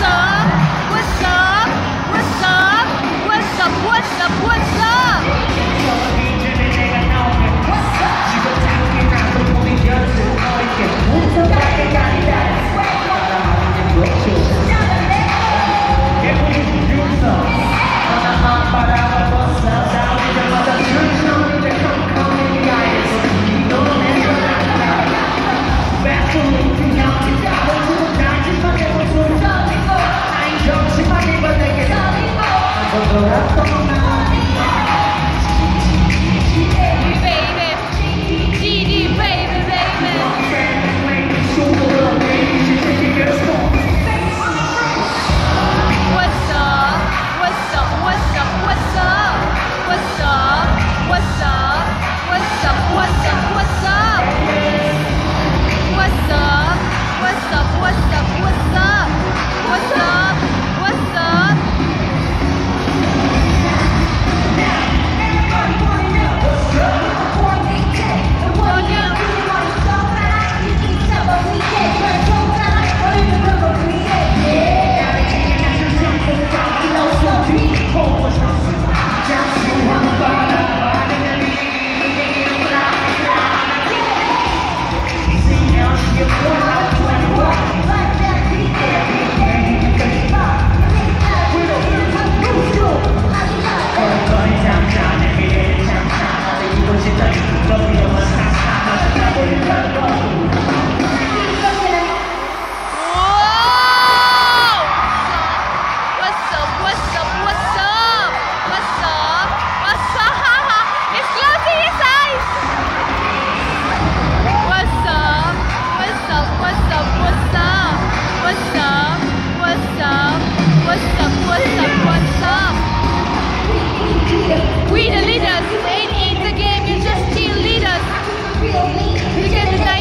走 Gracias. You ain't in the game, you just cheerleaders. You